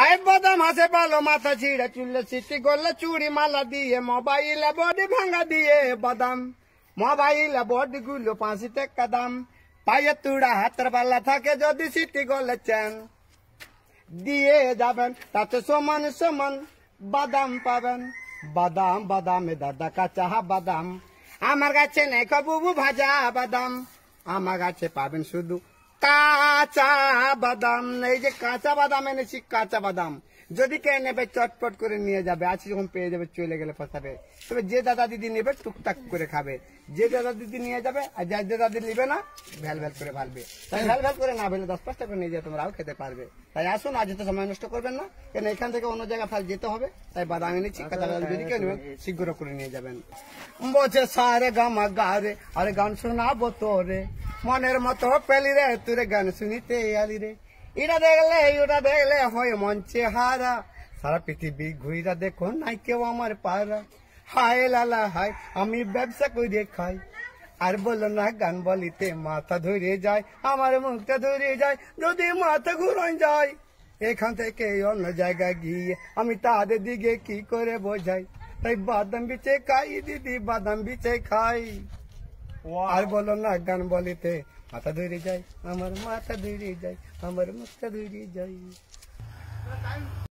আয় বাদাম হাসে ভালো মাথা ছিঁড়ে, চুলে সিটি করলে চুড়ি মালা দিয়ে, মোবাইলে বডি ভাঙা দিয়ে বাদাম। মোবাইলে বডি গুলো পাঁচি টাকা দাম পায়ে তুড়া হাতের পাল্লা থাকে যদি সিটি করলে চেন দিয়ে যাবেন, তাতে সমান সমান বাদাম পাবেন। বাদাম, বাদামে দাদা কাঁচা বাদাম। আমার কাছে নেই কবুবু ভাজা বাদাম। আমার কাছে পাবেন শুধু কাঁচা বাদাম, এই যে কাঁচা বাদাম এনেছি, কাঁচা বাদাম। যদি কে নেবে, চটপট করে নিয়ে যাবে। আছে যখন পেয়ে যাবে, চলে গেলে ফসাবে। তবে যে দাদা দিদি নেবে, টুকটাক করে খাবে। যে দাদা দিদি নিয়ে যাবে, আর যার দাদা দিদি নেবে না, ভ্যাল ভ্যাল করে ভালবে। তাই ভ্যাল ভ্যাল করে না ভেলে দশ পাঁচ করে নিয়ে যেয়ে তোমরাও খেতে পারবে। তাই আসুন, আজ তো সময় নষ্ট করবেন না। কেন, এখান থেকে অন্য জায়গায় ফাল যেতে হবে। তাই বাদাম এনেছি, কাঁচা বাদাম যদি কেউ নেবেন শীঘ্র করে নিয়ে যাবেন। বলছে সারে গামা গারে আরে গান শোনাবো তোরে। মনের মতো পেলি রে, তোরে গান শুনিতে আলি রে। এটা দেখলে ওটা দেখলে হয় মঞ্চে হারা। সারা পৃথিবী ঘুইরা দেখো, নাই কেউ আমার পারা হায় লালা, হায়, আমি ব্যবসা করে খাই। আর বলো না, গান বলিতে মাথা ধরে যায়, আমার মুখটা ধরে যায়, যদি মাথা ঘুরন যায়। এখান থেকে অন্য জায়গায় গিয়ে আমি তাদের দিকে কি করে বোঝাই? তাই বাদাম বিচে খাই, দিদি, বাদাম বিচে খাই। আর বলো না, গান বলিতে মাথা ধরে যায় আমার মাথা ধরে যায় আমার মুখটা ধরে যায়